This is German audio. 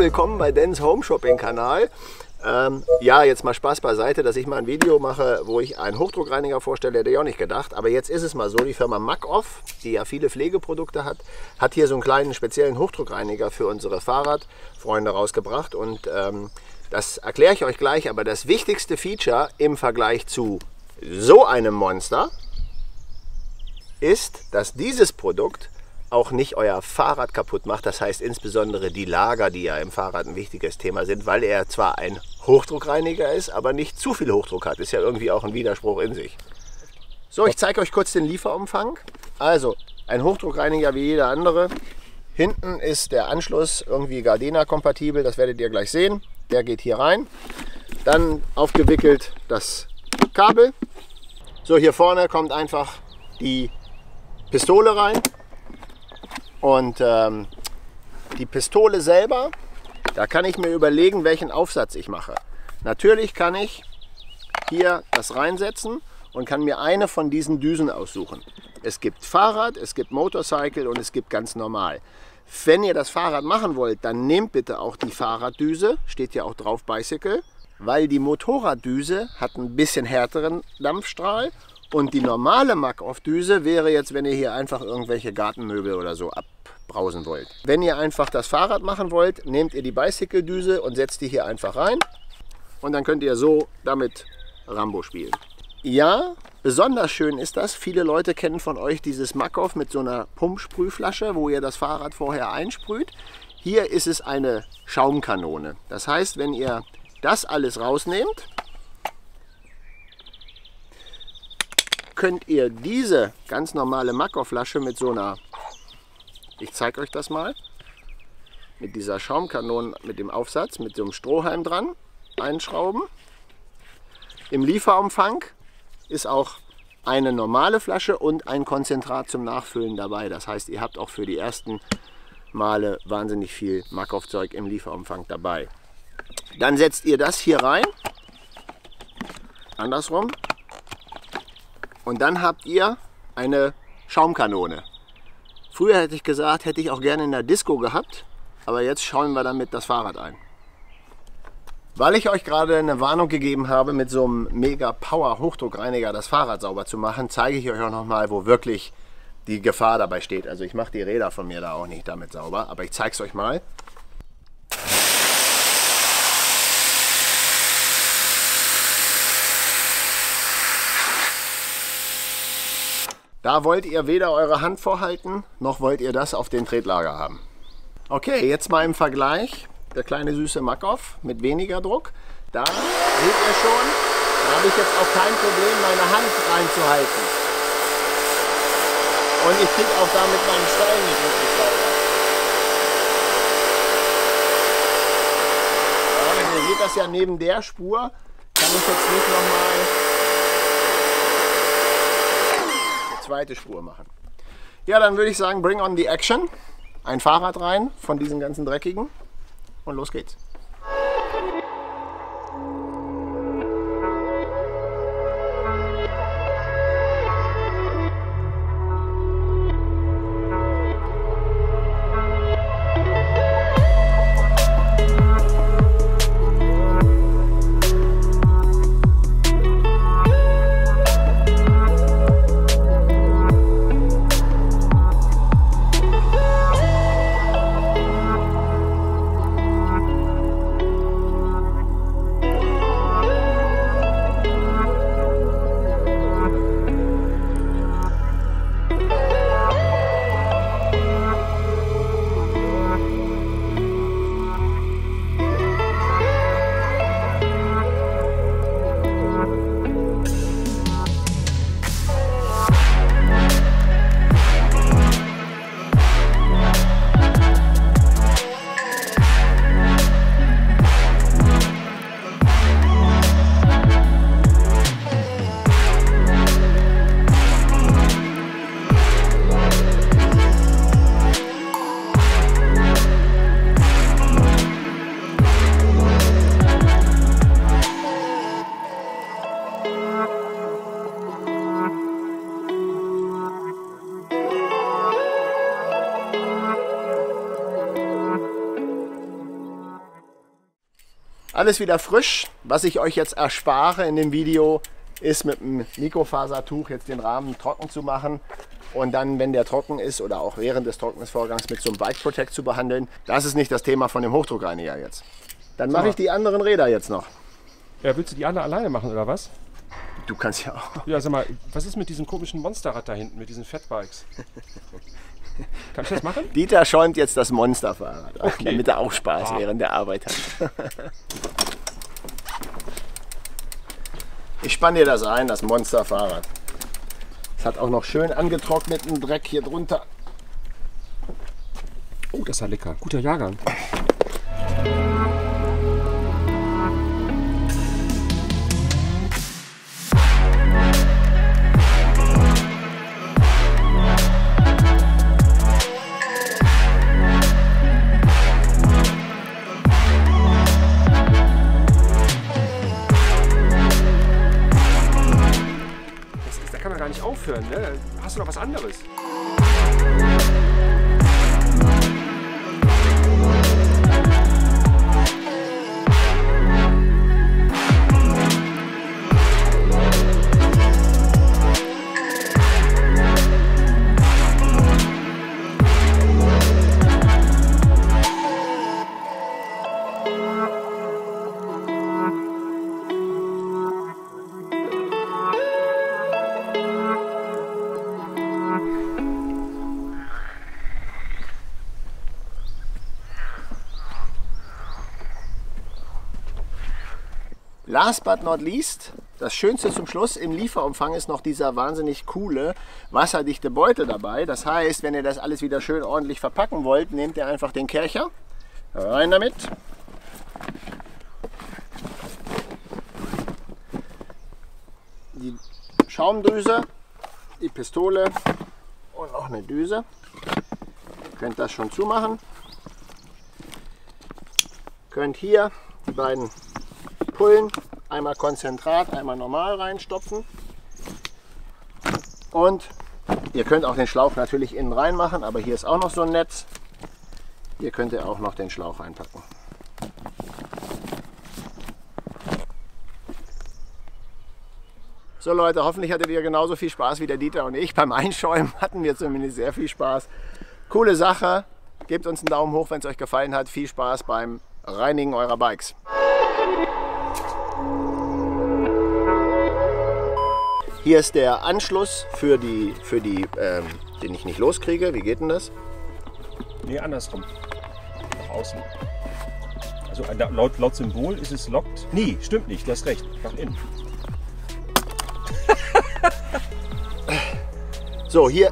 willkommen bei Dens Home Shopping Kanal. Ähm, ja, jetzt mal Spaß beiseite, dass ich mal ein Video mache, wo ich einen Hochdruckreiniger vorstelle, hätte ich auch nicht gedacht. Aber jetzt ist es mal so, die Firma Macoff, die ja viele Pflegeprodukte hat, hat hier so einen kleinen speziellen Hochdruckreiniger für unsere Fahrradfreunde rausgebracht. Und ähm, das erkläre ich euch gleich. Aber das wichtigste Feature im Vergleich zu so einem Monster ist, dass dieses Produkt auch nicht euer Fahrrad kaputt macht. Das heißt insbesondere die Lager, die ja im Fahrrad ein wichtiges Thema sind, weil er zwar ein Hochdruckreiniger ist, aber nicht zu viel Hochdruck hat. Ist ja irgendwie auch ein Widerspruch in sich. So, ich zeige euch kurz den Lieferumfang. Also, ein Hochdruckreiniger wie jeder andere. Hinten ist der Anschluss irgendwie Gardena-kompatibel, das werdet ihr gleich sehen. Der geht hier rein. Dann aufgewickelt das Kabel. So, hier vorne kommt einfach die Pistole rein. Und ähm, die Pistole selber, da kann ich mir überlegen, welchen Aufsatz ich mache. Natürlich kann ich hier das reinsetzen und kann mir eine von diesen Düsen aussuchen. Es gibt Fahrrad, es gibt Motorcycle und es gibt ganz normal. Wenn ihr das Fahrrad machen wollt, dann nehmt bitte auch die Fahrraddüse, steht ja auch drauf Bicycle, weil die Motorraddüse hat ein bisschen härteren Dampfstrahl und die normale Mack-Off-Düse wäre jetzt, wenn ihr hier einfach irgendwelche Gartenmöbel oder so abbrausen wollt. Wenn ihr einfach das Fahrrad machen wollt, nehmt ihr die Bicycle-Düse und setzt die hier einfach rein. Und dann könnt ihr so damit Rambo spielen. Ja, besonders schön ist das. Viele Leute kennen von euch dieses Mack-Off mit so einer Pumpsprühflasche, wo ihr das Fahrrad vorher einsprüht. Hier ist es eine Schaumkanone. Das heißt, wenn ihr das alles rausnehmt, könnt ihr diese ganz normale Makro-Flasche mit so einer, ich zeige euch das mal, mit dieser Schaumkanone mit dem Aufsatz, mit so einem Strohhalm dran, einschrauben. Im Lieferumfang ist auch eine normale Flasche und ein Konzentrat zum Nachfüllen dabei. Das heißt, ihr habt auch für die ersten Male wahnsinnig viel Makov-Zeug im Lieferumfang dabei. Dann setzt ihr das hier rein. Andersrum. Und dann habt ihr eine Schaumkanone. Früher hätte ich gesagt, hätte ich auch gerne in der Disco gehabt, aber jetzt schauen wir damit das Fahrrad ein. Weil ich euch gerade eine Warnung gegeben habe, mit so einem Mega Power Hochdruckreiniger das Fahrrad sauber zu machen, zeige ich euch auch nochmal, wo wirklich die Gefahr dabei steht. Also ich mache die Räder von mir da auch nicht damit sauber, aber ich zeige es euch mal. Da wollt ihr weder eure Hand vorhalten, noch wollt ihr das auf den Tretlager haben. Okay, jetzt mal im Vergleich. Der kleine süße Makoff mit weniger Druck. Da seht ihr schon, da habe ich jetzt auch kein Problem, meine Hand reinzuhalten. Und ich kriege auch damit meinen Stall nicht wirklich sauber. Ja, ihr seht das ja neben der Spur, kann ich jetzt nicht nochmal zweite Spur machen. Ja, dann würde ich sagen, bring on the action. Ein Fahrrad rein von diesen ganzen dreckigen und los geht's. Alles wieder frisch. Was ich euch jetzt erspare in dem Video, ist mit einem Mikrofasertuch jetzt den Rahmen trocken zu machen und dann, wenn der trocken ist oder auch während des Trocknungsvorgangs mit so einem Bike Protect zu behandeln. Das ist nicht das Thema von dem Hochdruckreiniger jetzt. Dann mache ich die anderen Räder jetzt noch. Ja, willst du die alle alleine machen oder was? Du kannst ja auch. Ja, sag mal, was ist mit diesem komischen Monsterrad da hinten, mit diesen Fatbikes? Kannst du das machen? Dieter schäumt jetzt das Monsterfahrrad, Okay. damit er auch Spaß Ah. während der Arbeit hat. Ich spann dir das ein, das Monsterfahrrad. Es hat auch noch schön angetrockneten Dreck hier drunter. Oh, das ist ja lecker. Guter Jahrgang. Anderes? Last but not least, das Schönste zum Schluss im Lieferumfang ist noch dieser wahnsinnig coole wasserdichte Beutel dabei. Das heißt, wenn ihr das alles wieder schön ordentlich verpacken wollt, nehmt ihr einfach den Kercher, rein damit. Die Schaumdüse, die Pistole und noch eine Düse. Ihr könnt das schon zumachen. Könnt hier die beiden Pullen, einmal Konzentrat, einmal normal reinstopfen. Und ihr könnt auch den Schlauch natürlich innen rein machen, aber hier ist auch noch so ein Netz. Hier könnt ihr auch noch den Schlauch reinpacken. So Leute, hoffentlich hattet ihr genauso viel Spaß wie der Dieter und ich. Beim Einschäumen hatten wir zumindest sehr viel Spaß. Coole Sache. Gebt uns einen Daumen hoch, wenn es euch gefallen hat. Viel Spaß beim Reinigen eurer Bikes. Hier ist der Anschluss für die, für die ähm, den ich nicht loskriege. Wie geht denn das? Nee, andersrum. Nach außen. Also äh, laut, laut Symbol ist es lockt. Nee, stimmt nicht, du hast recht. Nach innen. So, hier